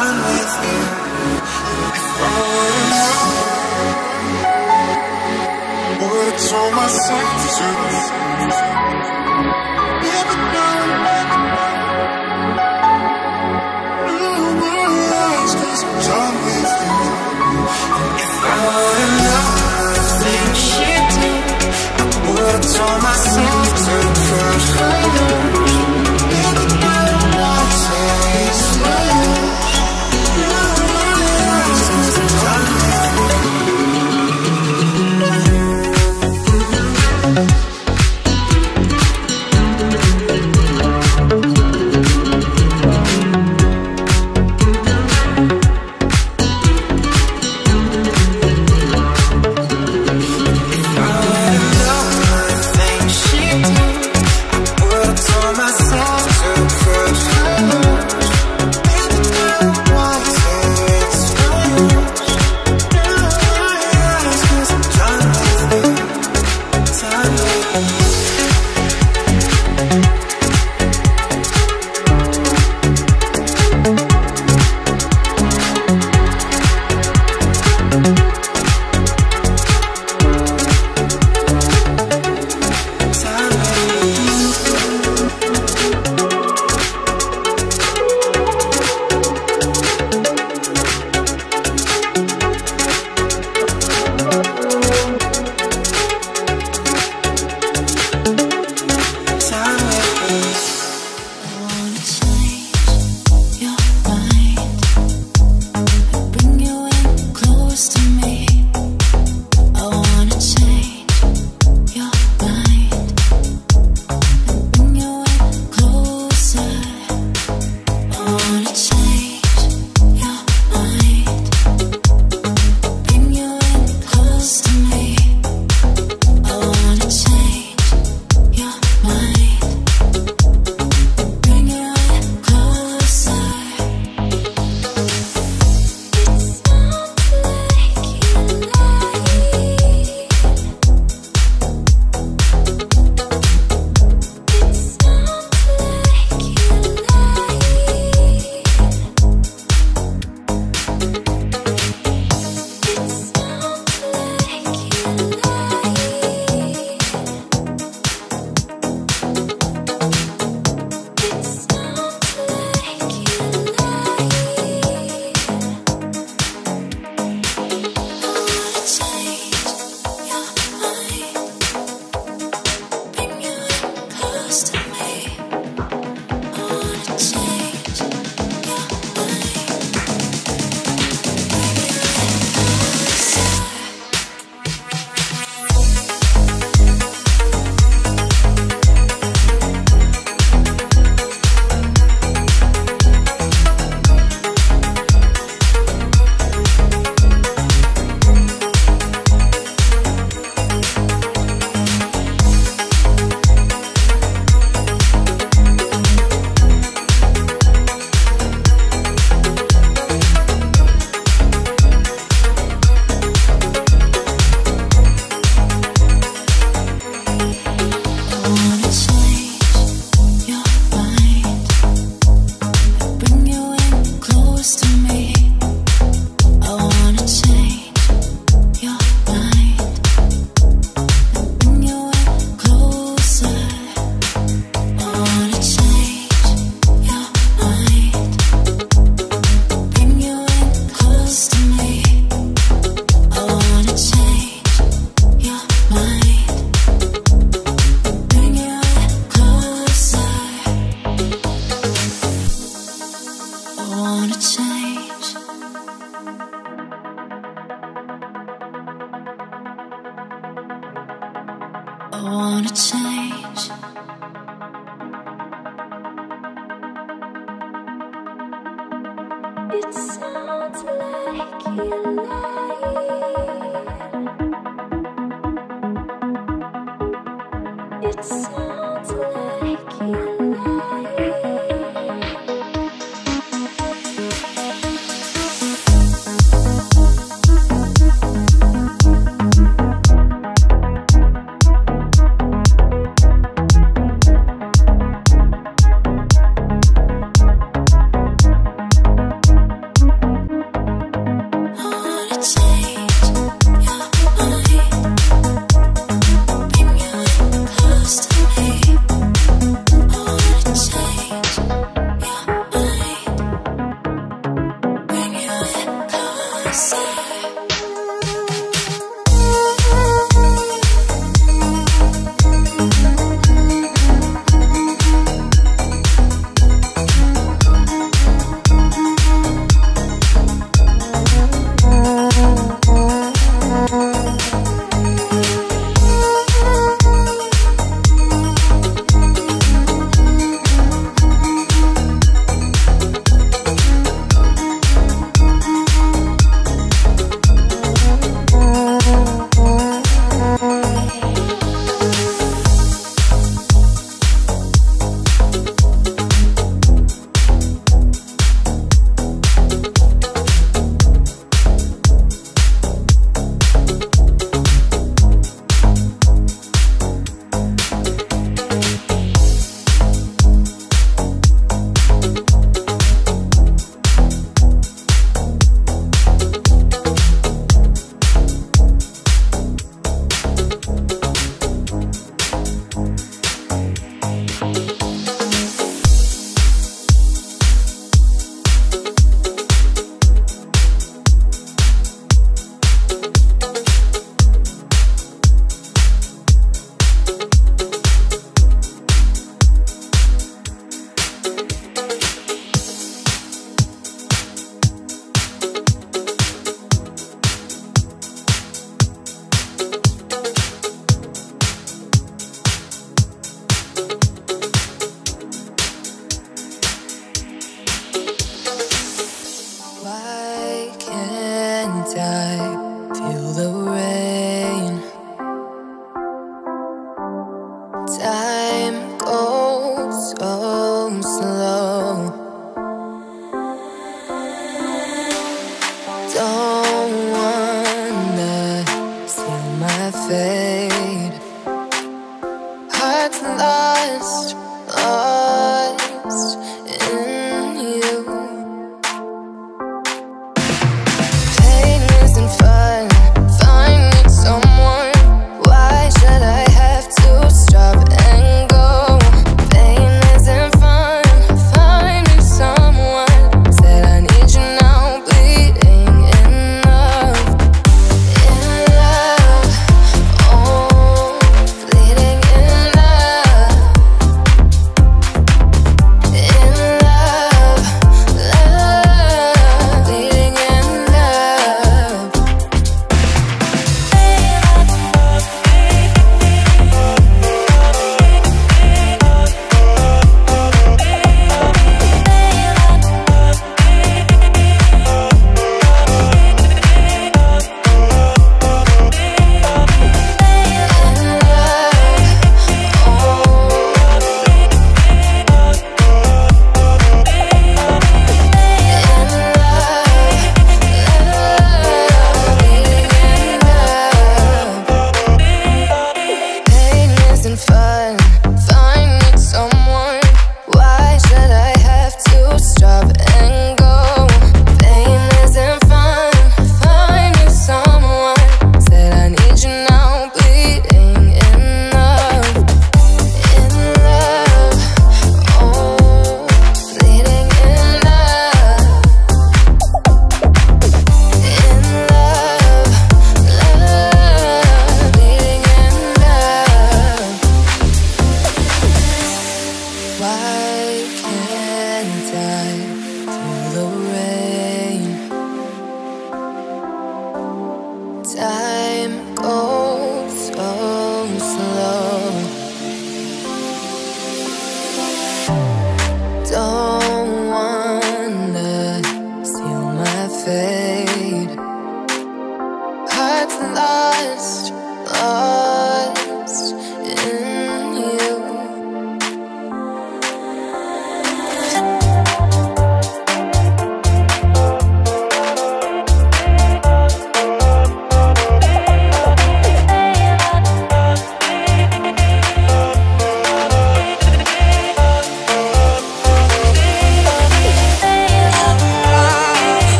done with you If I were Would throw myself to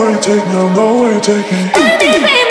way, take me! no way, take me.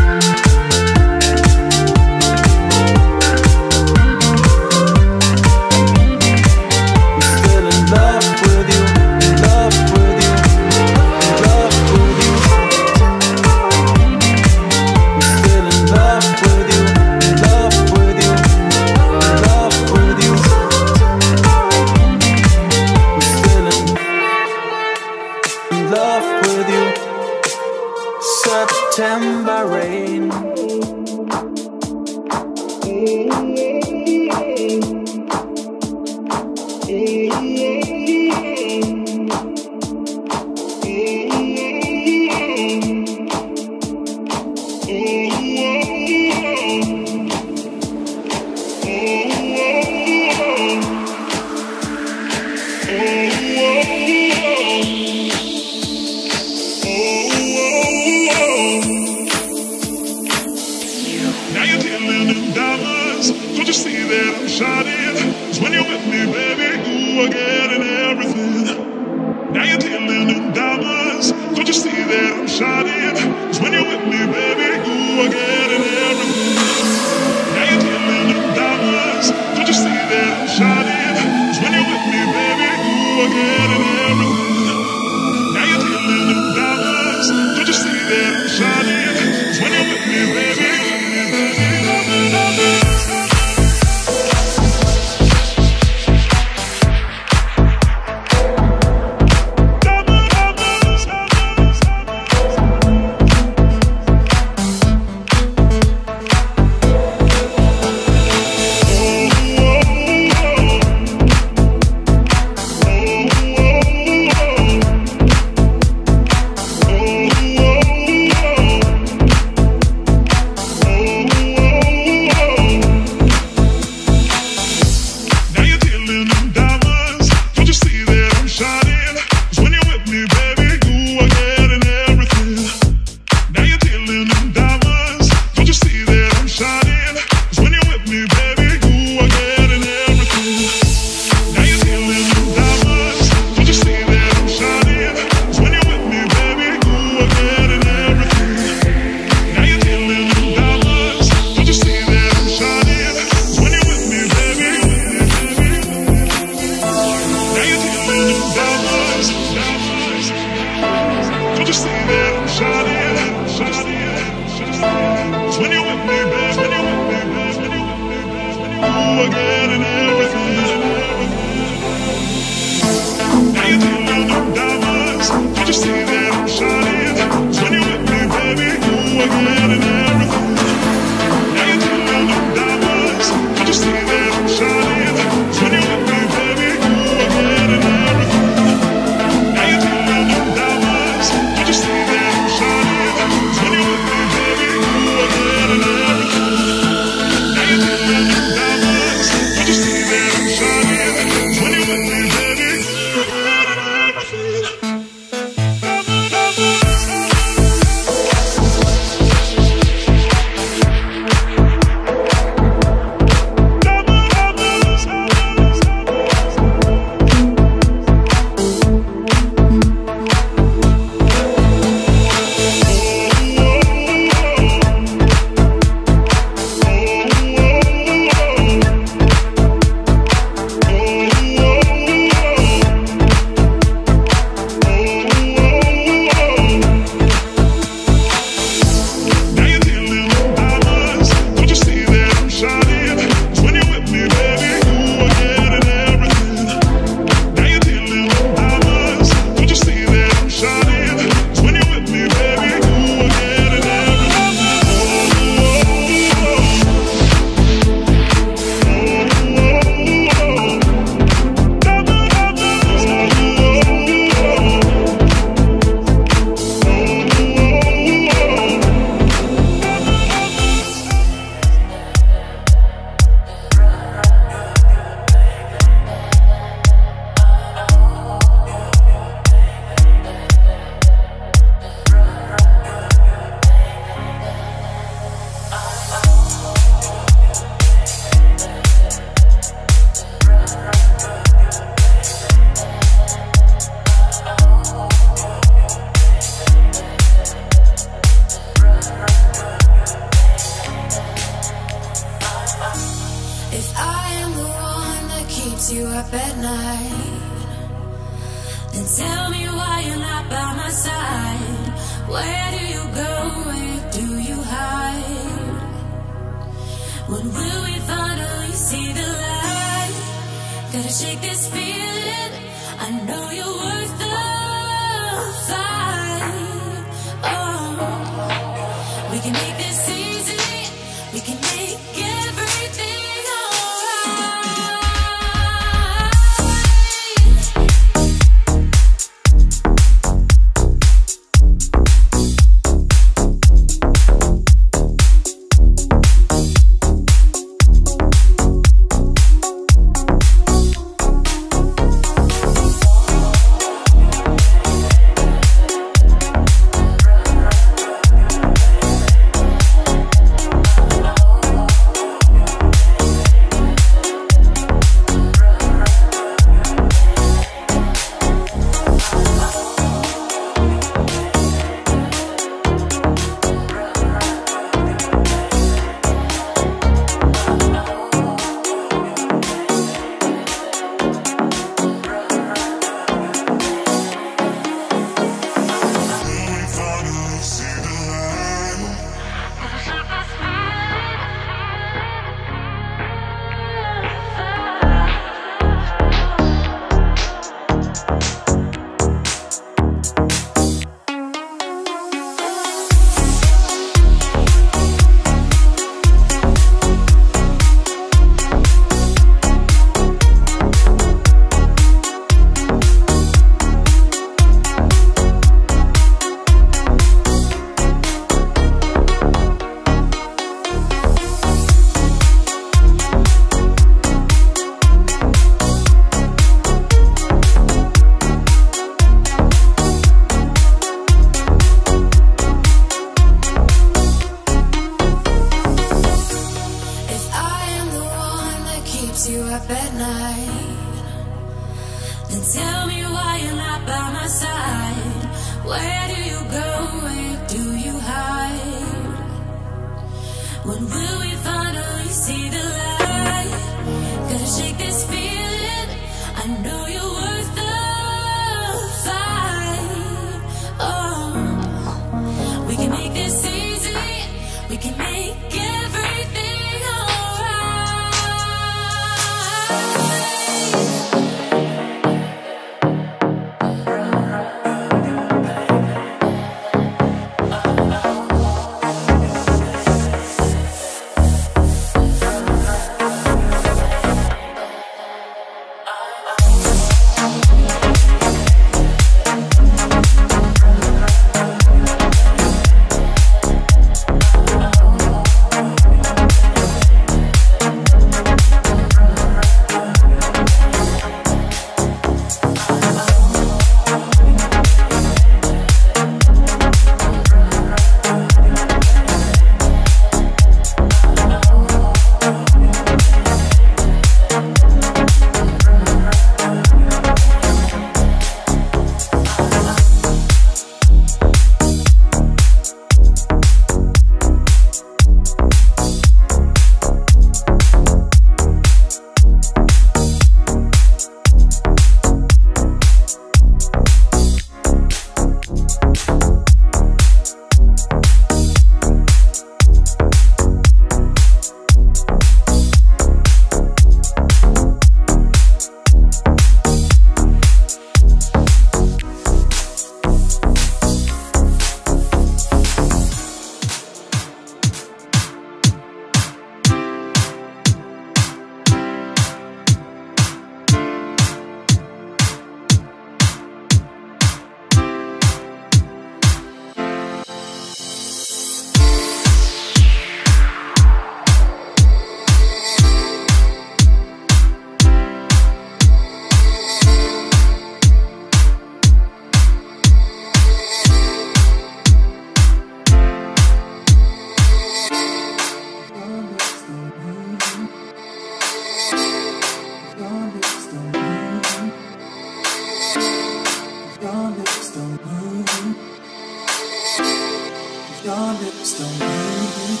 Your lips don't move.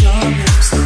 Your lips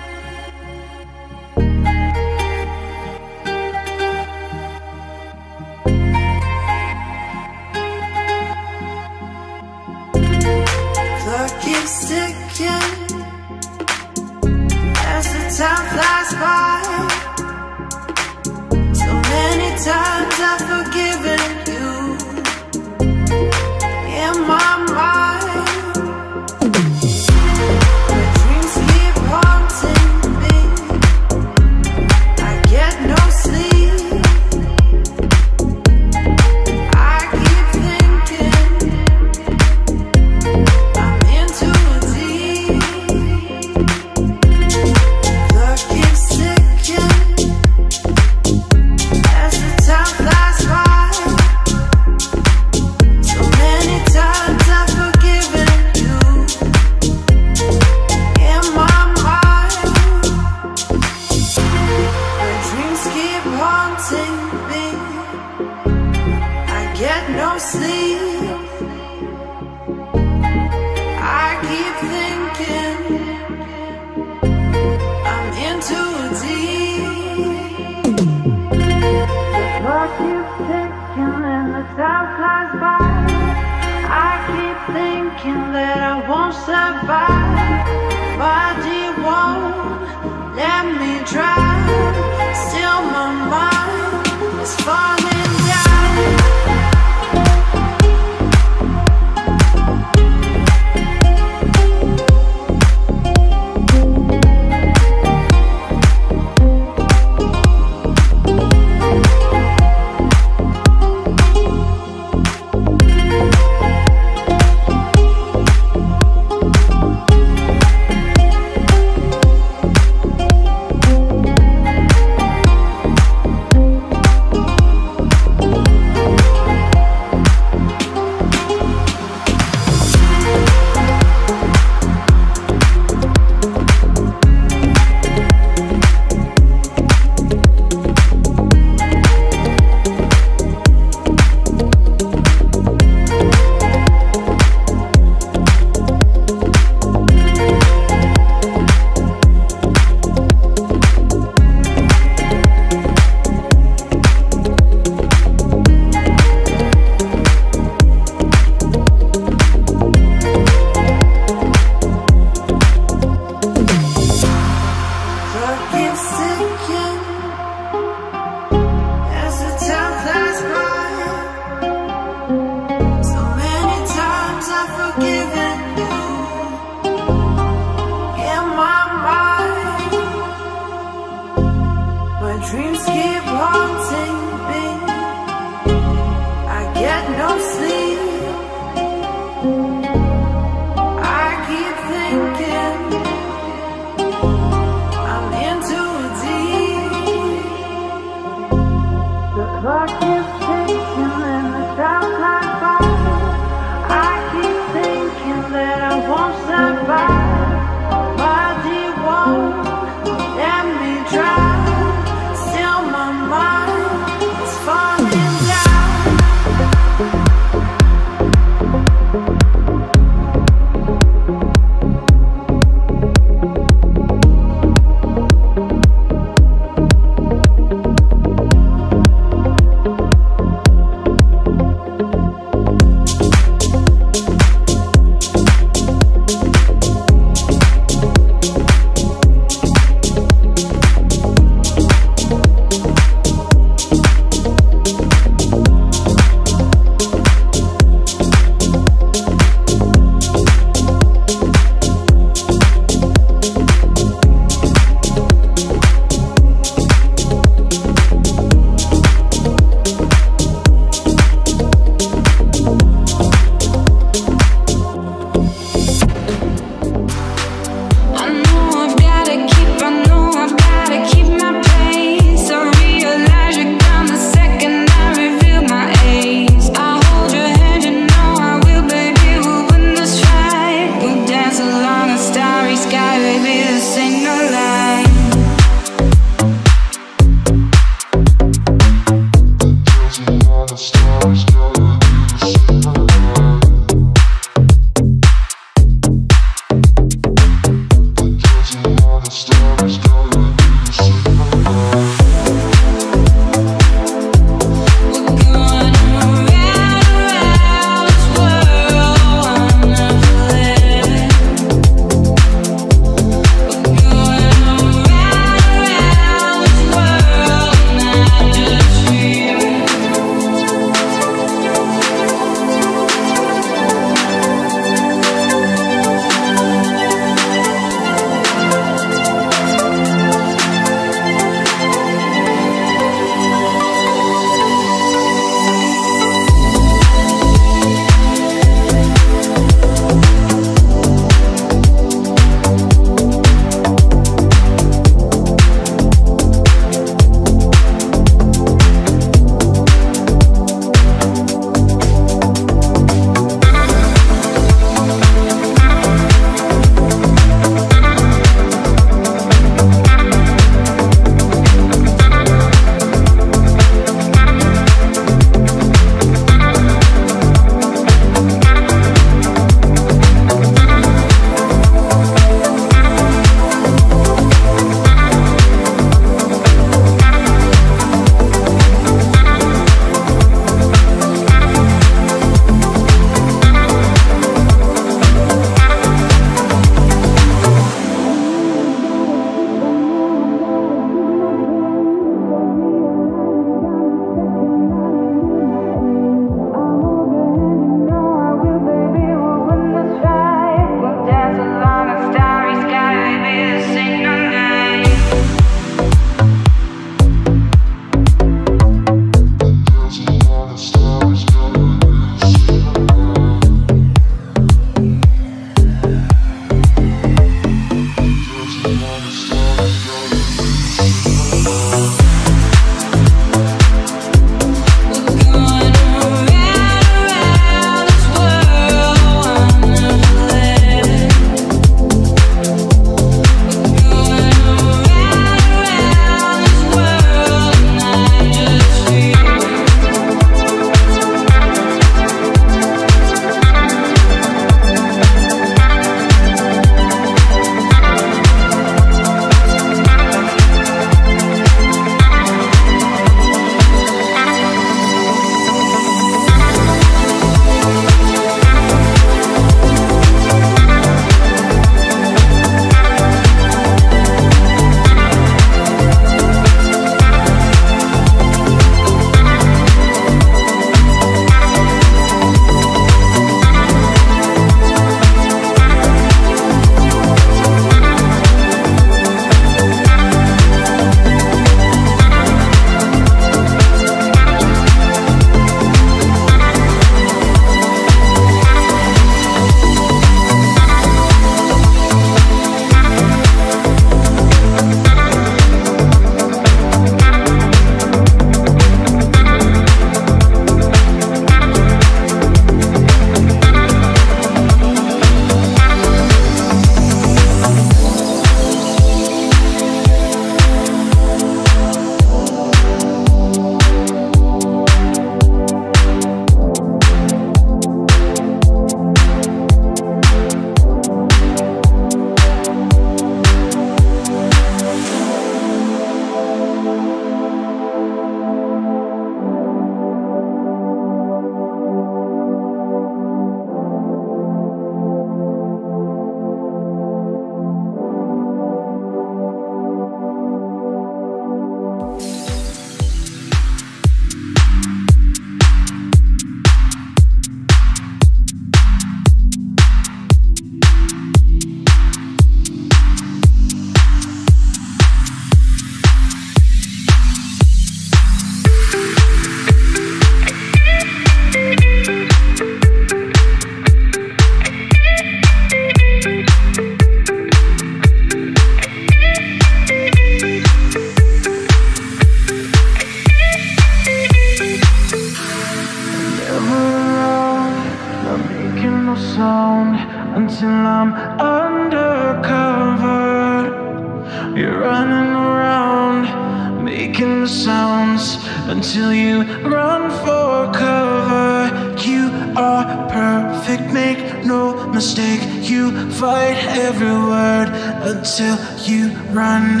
make no mistake. You fight every word until you run.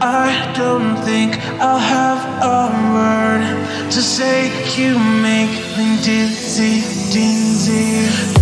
I don't think I'll have a word to say. You make me dizzy, dizzy.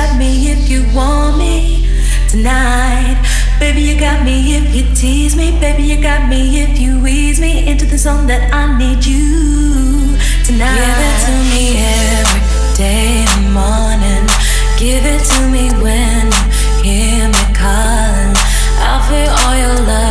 got me if you want me tonight. Baby, you got me if you tease me. Baby, you got me if you ease me into the zone that I need you tonight. Give it to me every day in the morning. Give it to me when you hear me calling. I'll feel all your love.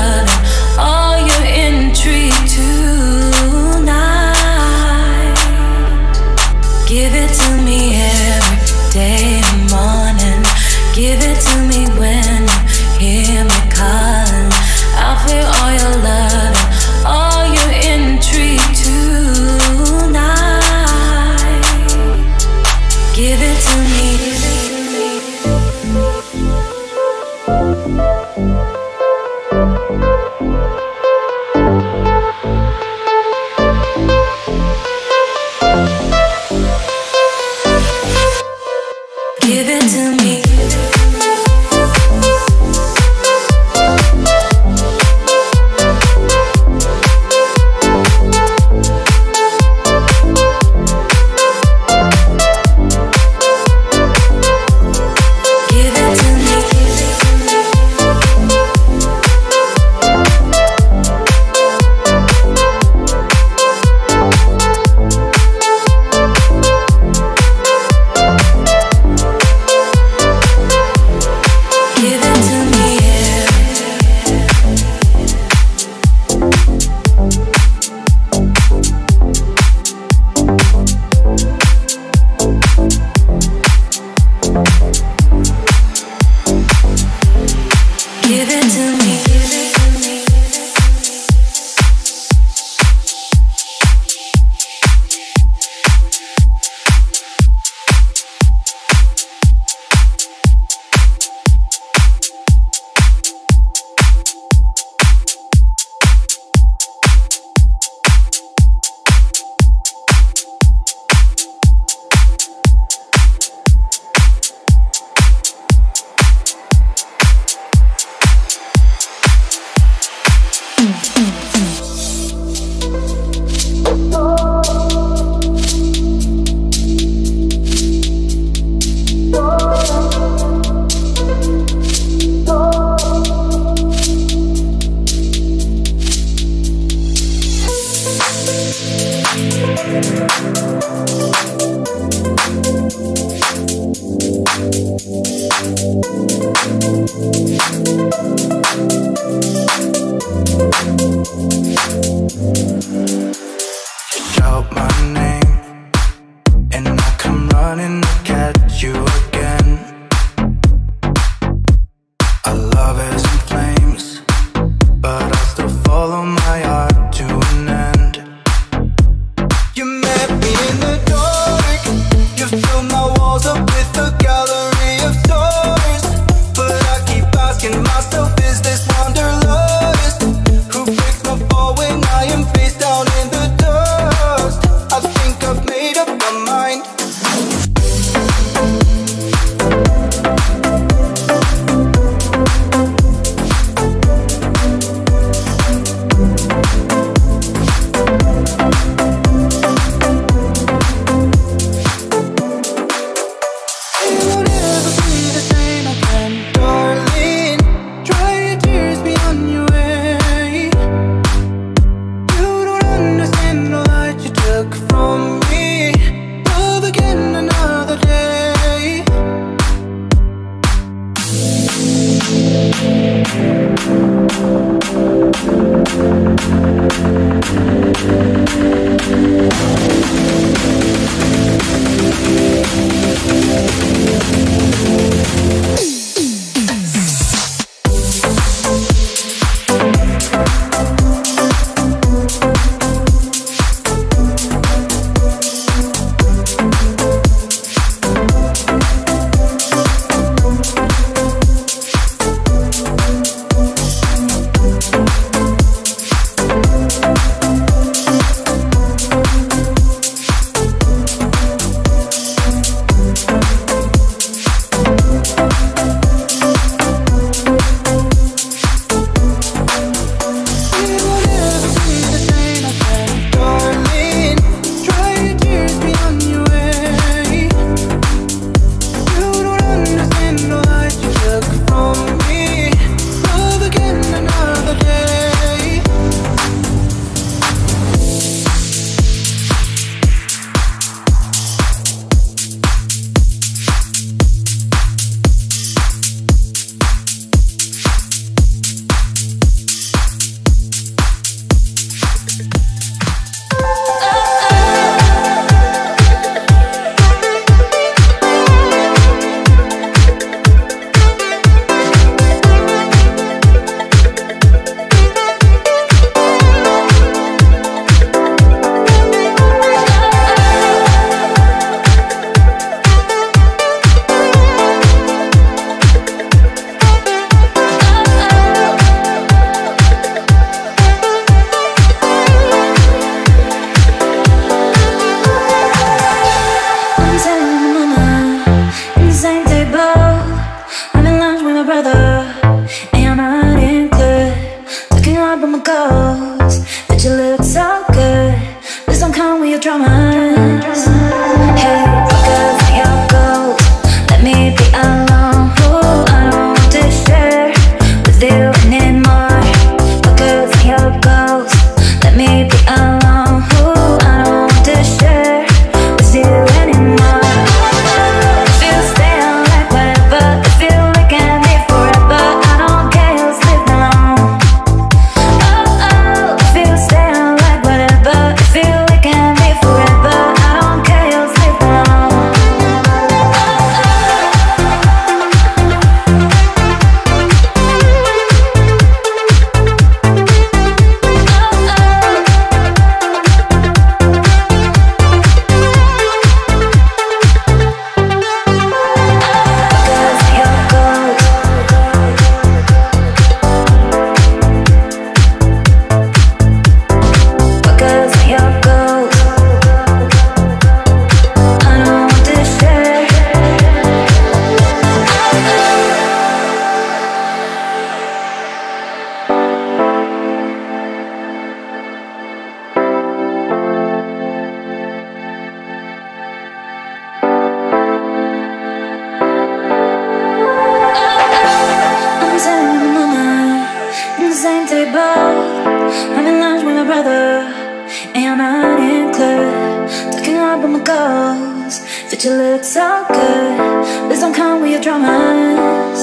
you look so good. Please don't come with your dramas.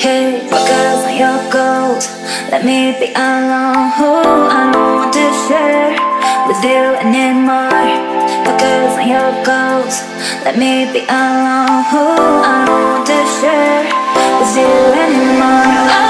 Hey, focus on your goals. Let me be alone. Ooh, I don't want to share with you anymore. Focus on your goals. Let me be alone. Ooh, I don't want to share with you anymore.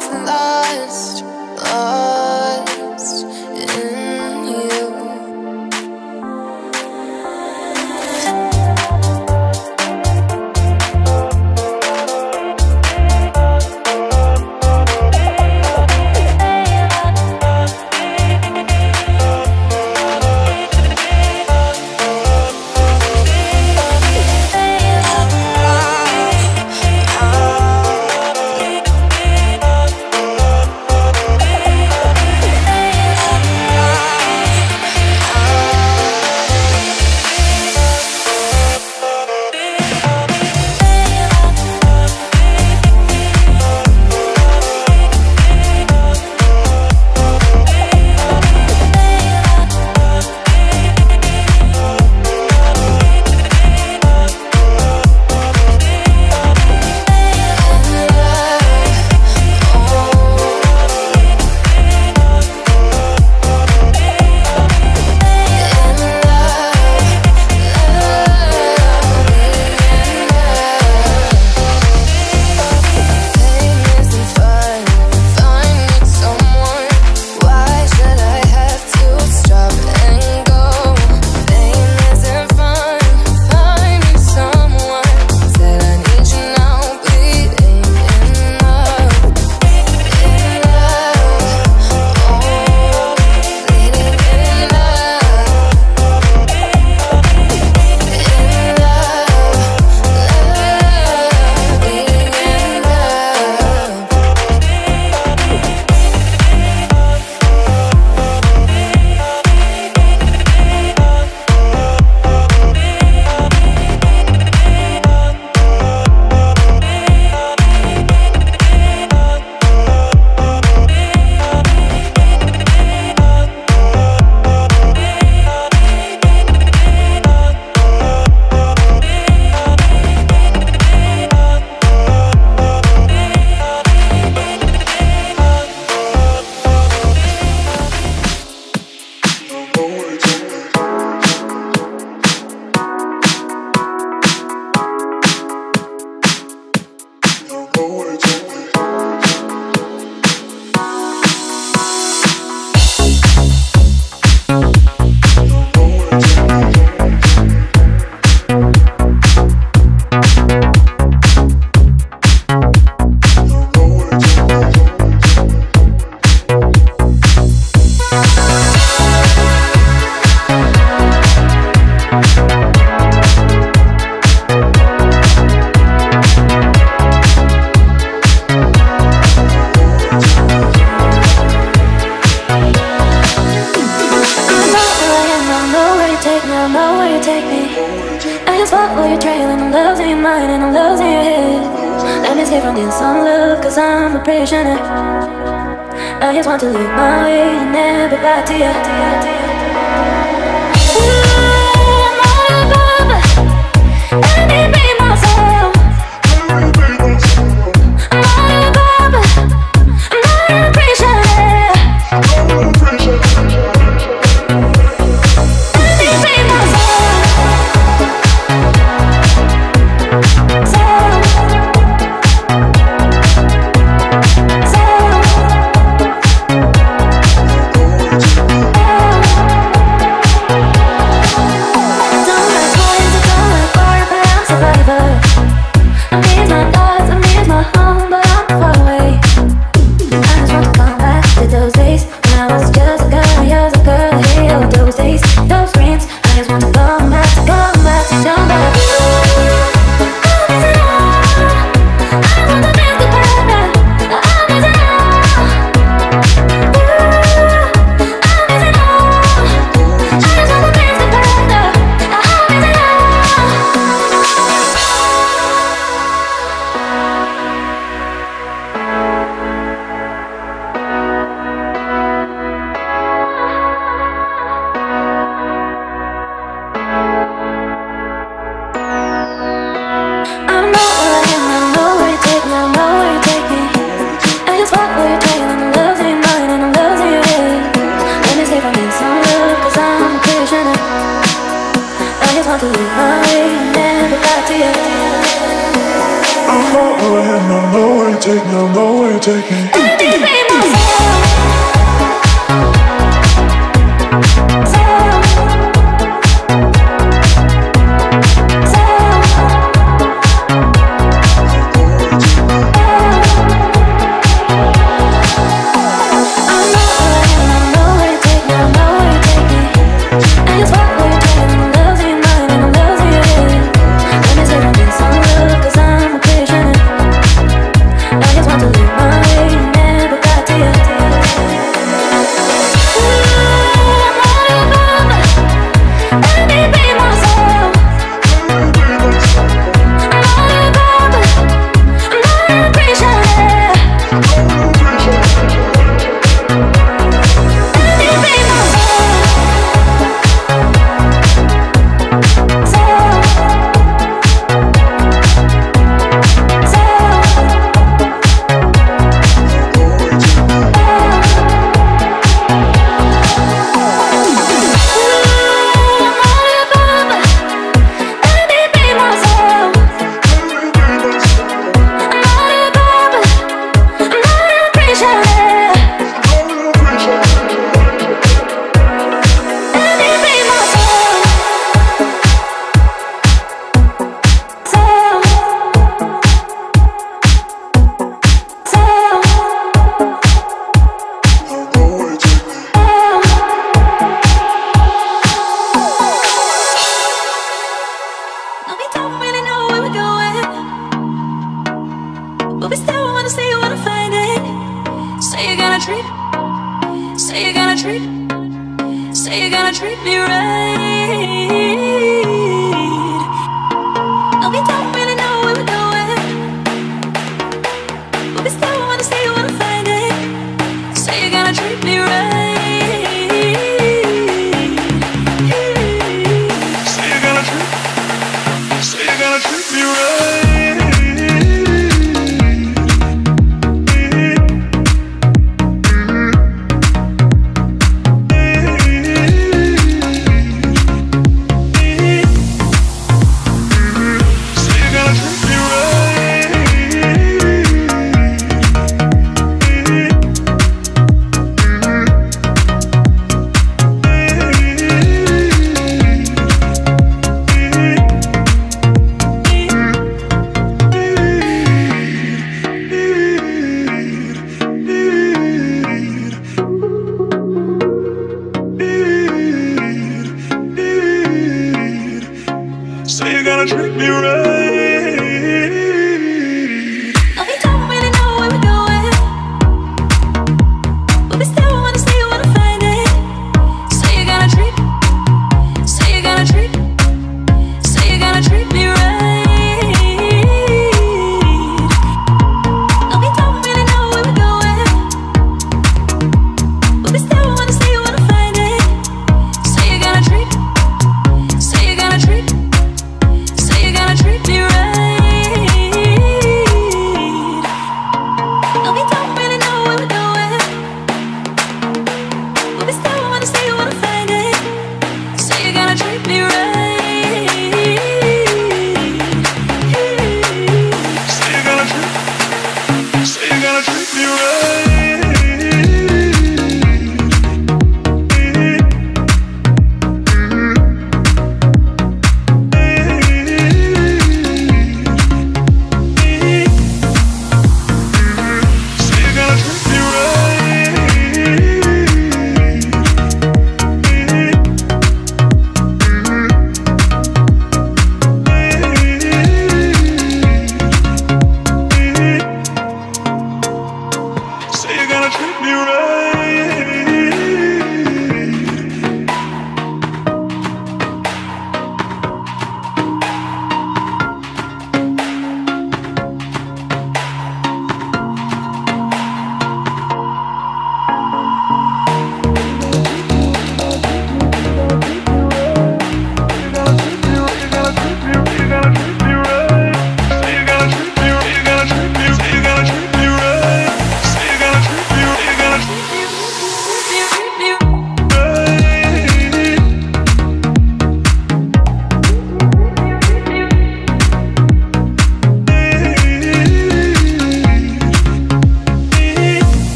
gotten lost, lost.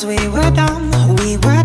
Oh my, oh my, you're my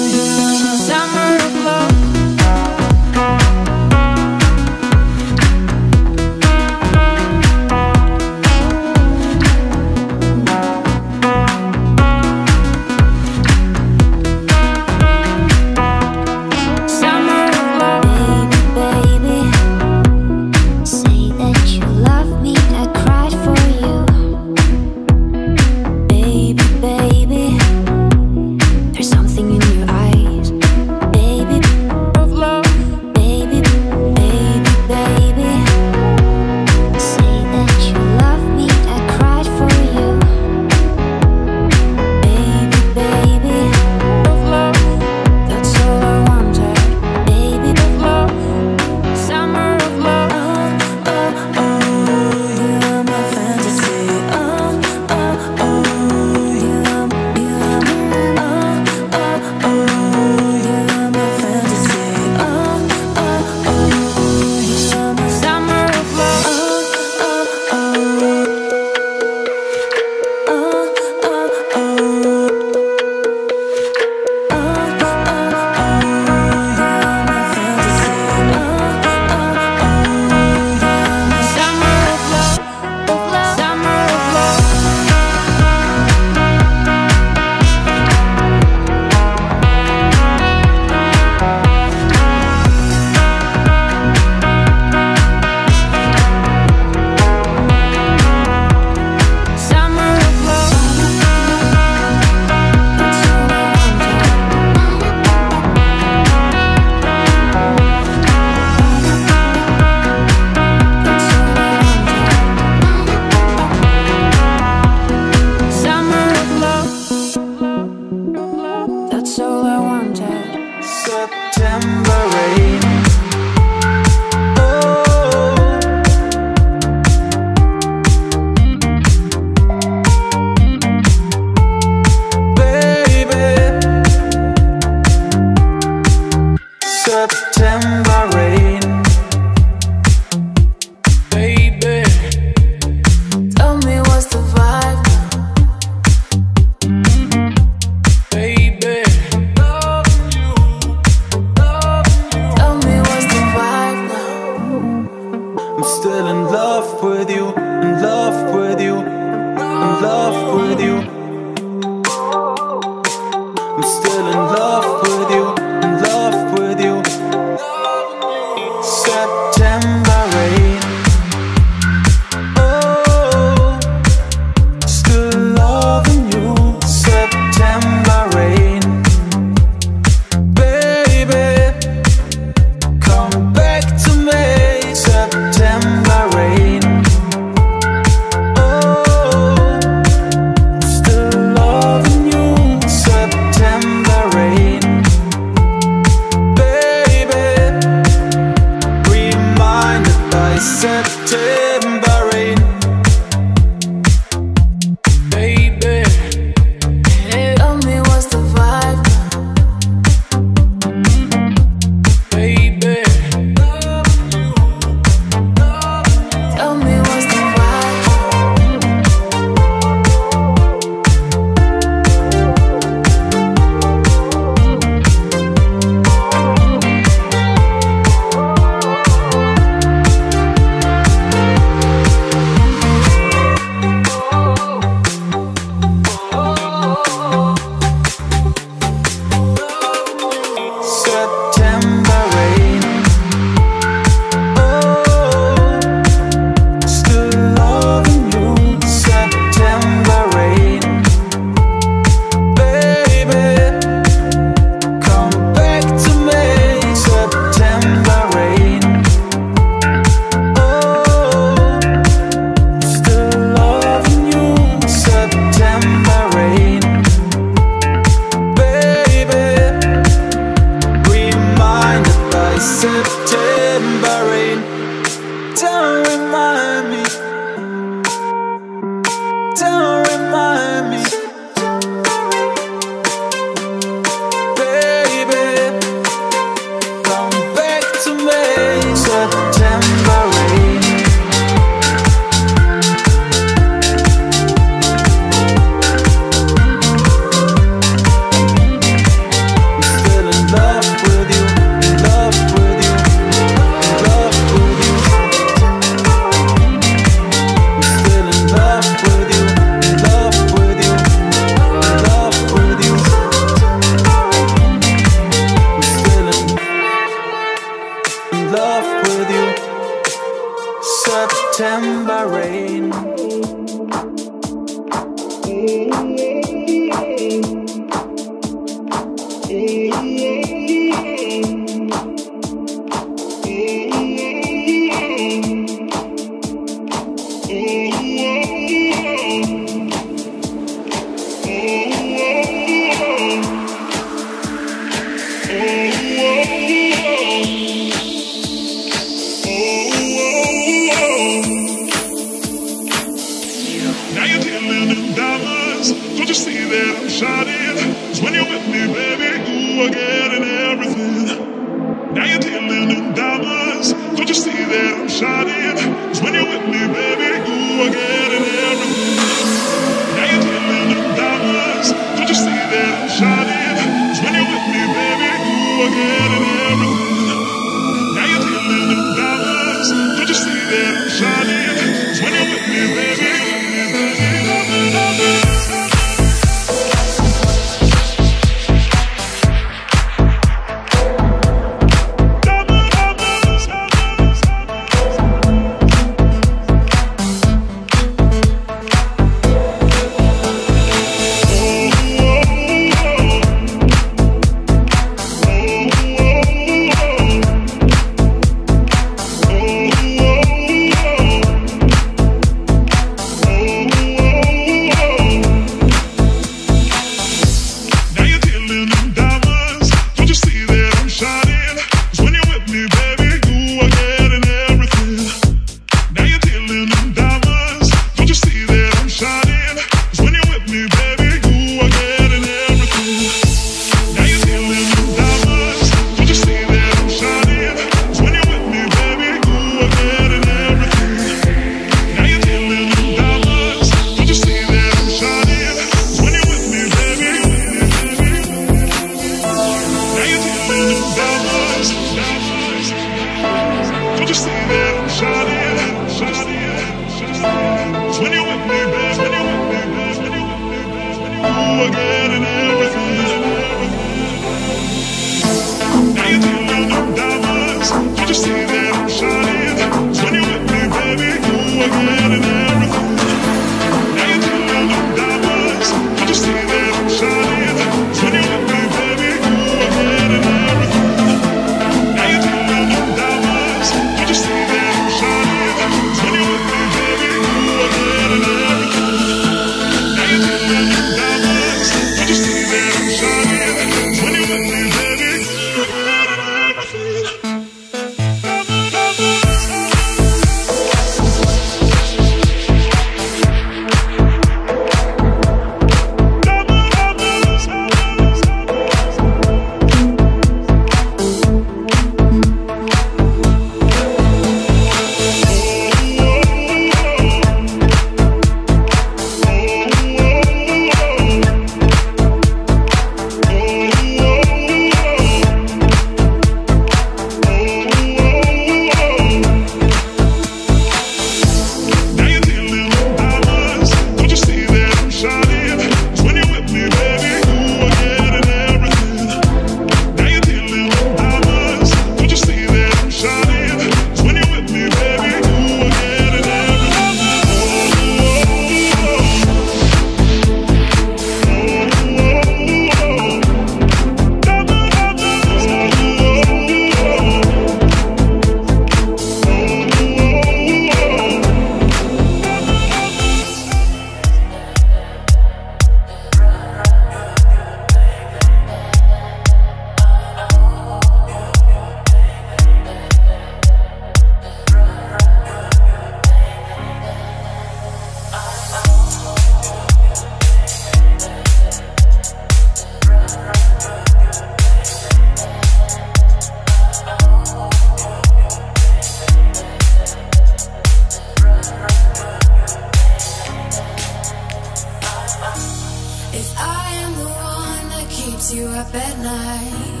If I am the one that keeps you up at night,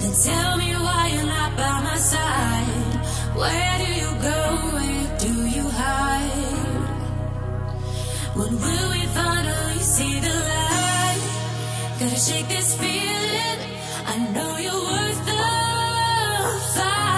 then tell me why you're not by my side. Where do you go? Where do you hide? When will we finally see the light? Gotta shake this feeling. I know you're worth the fight.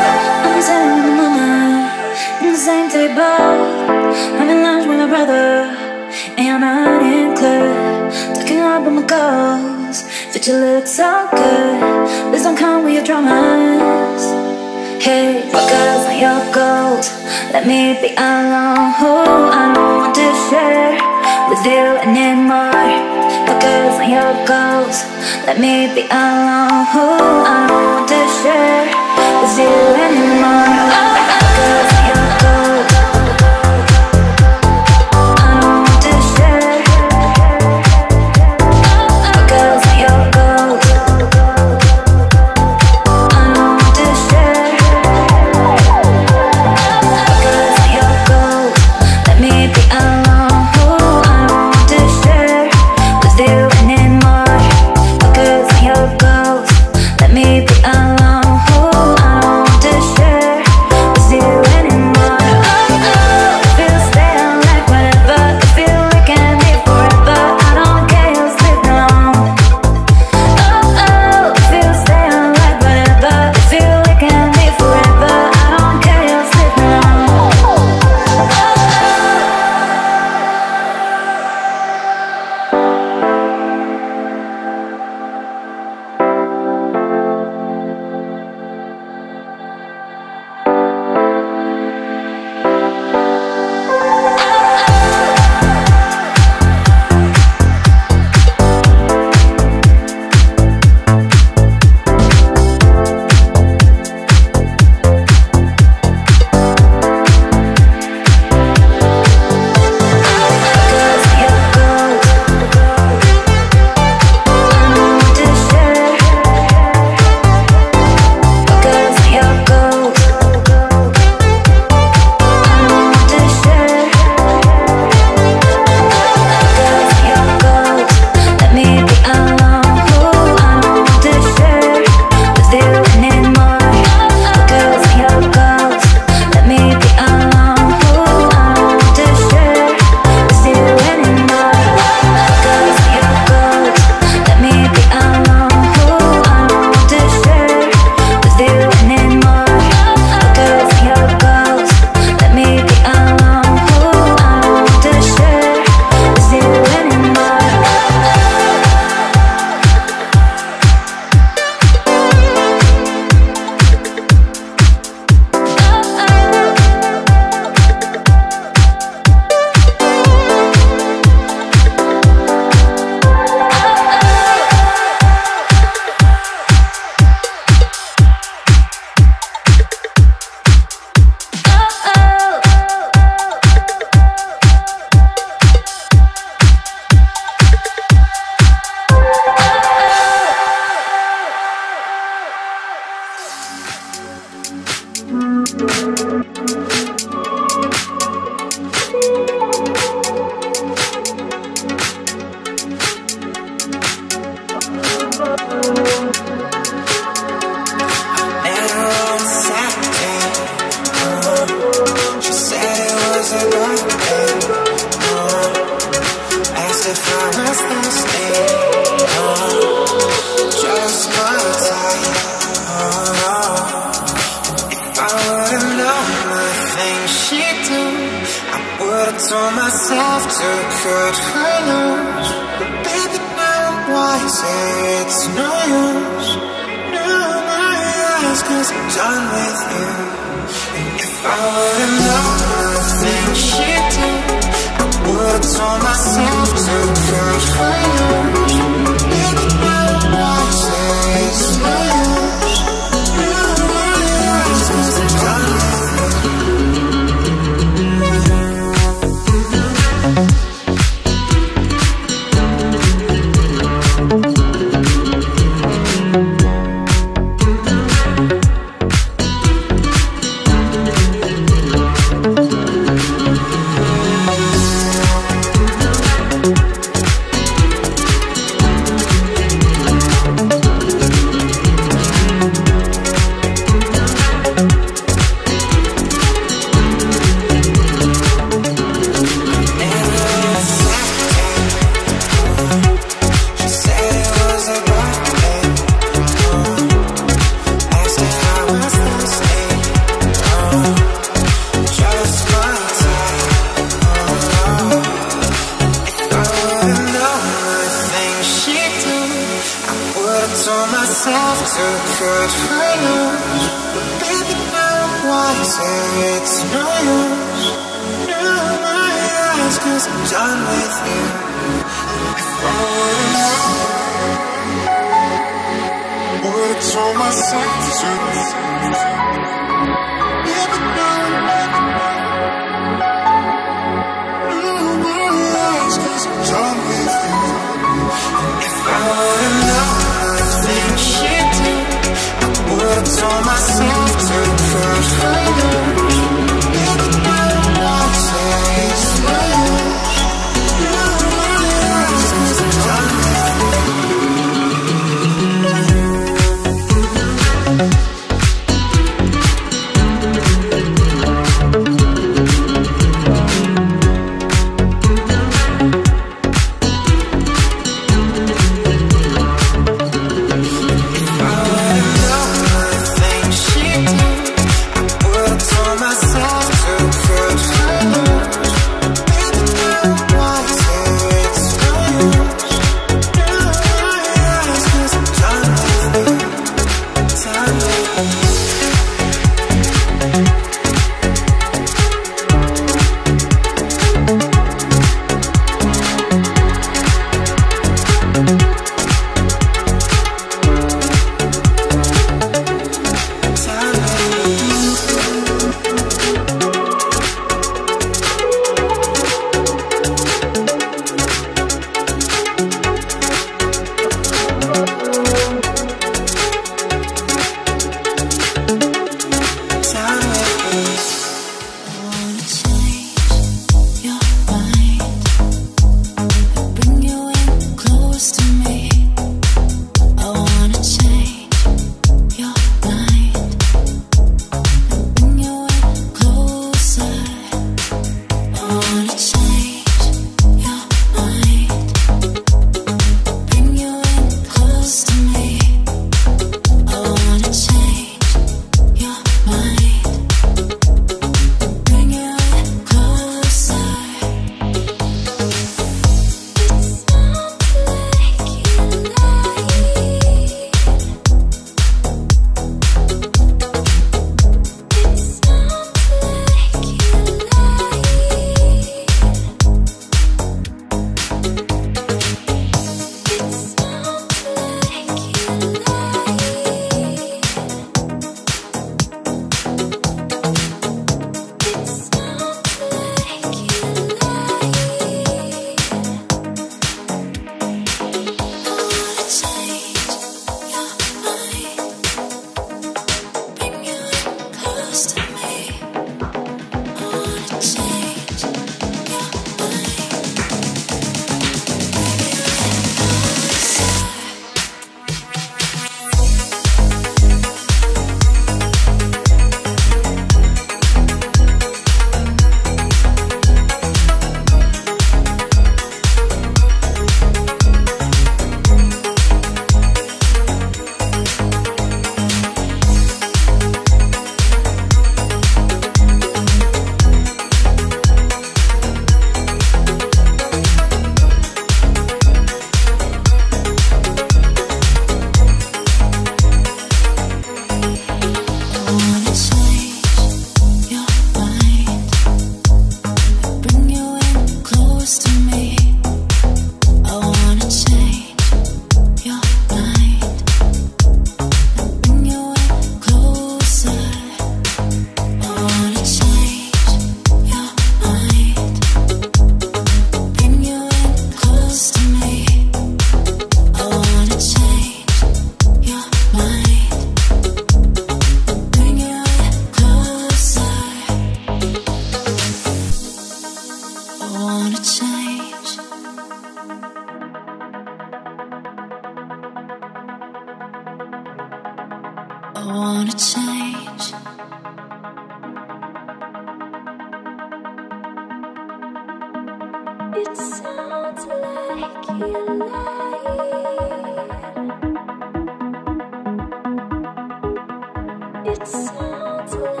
It sounds like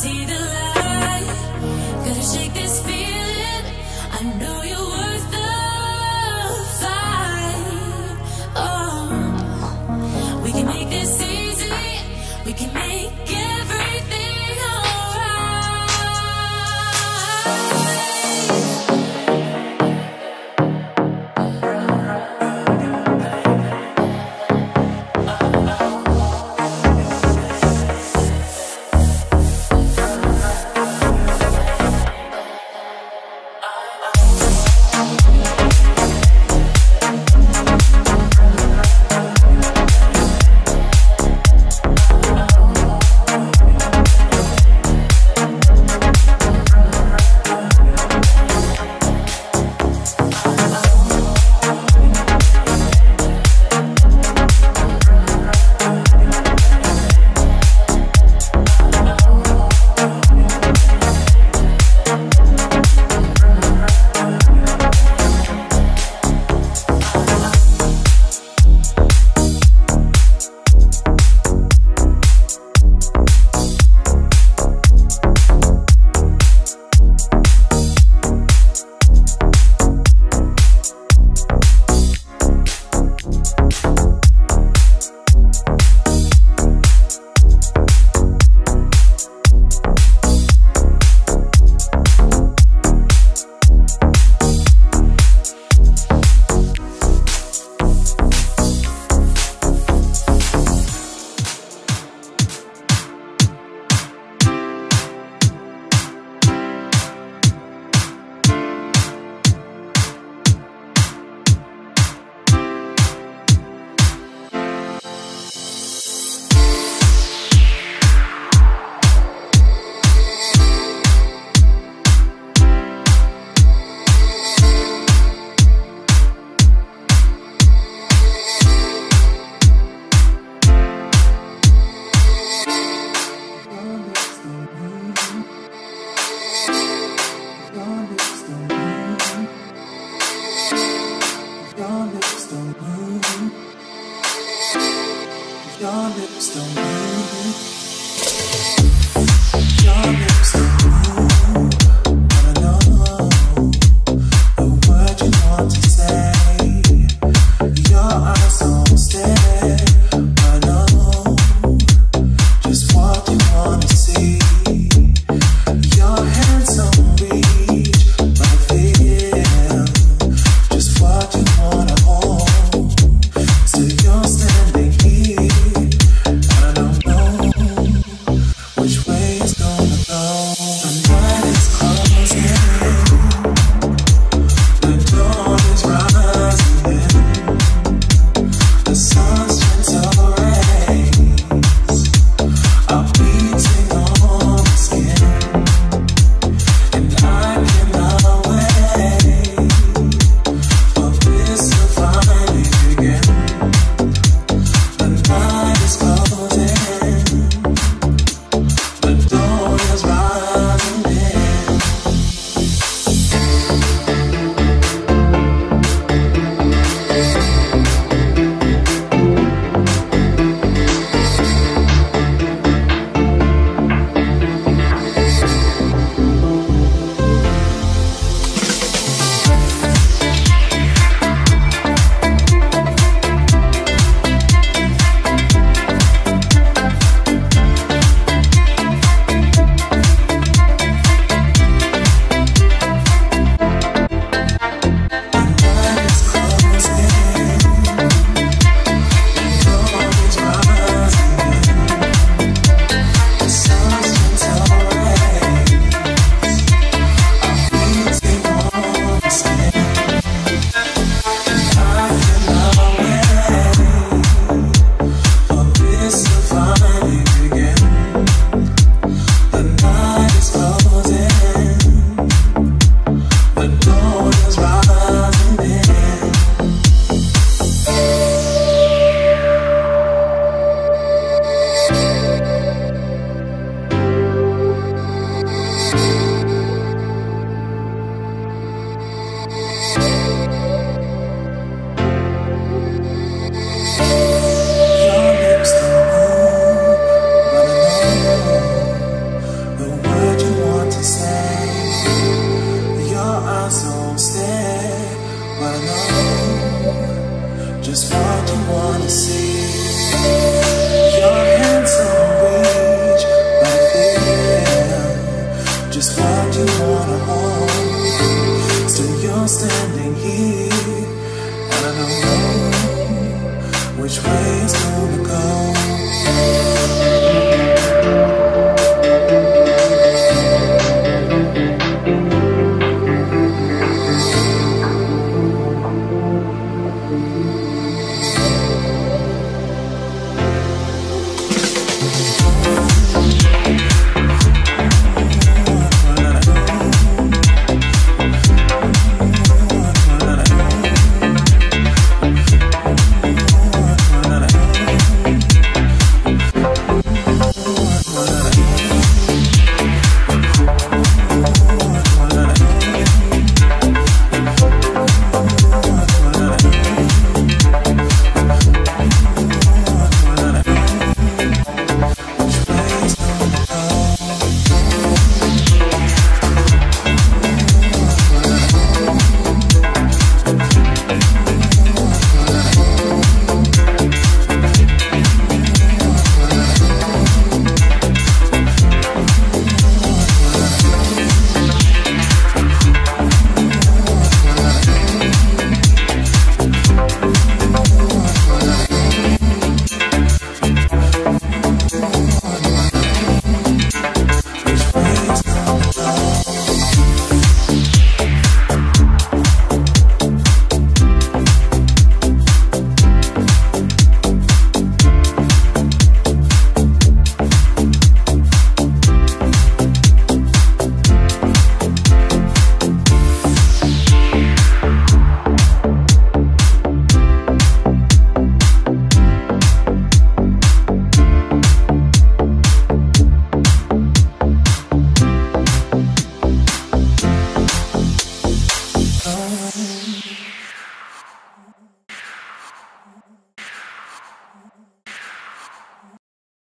see the light? Gotta shake this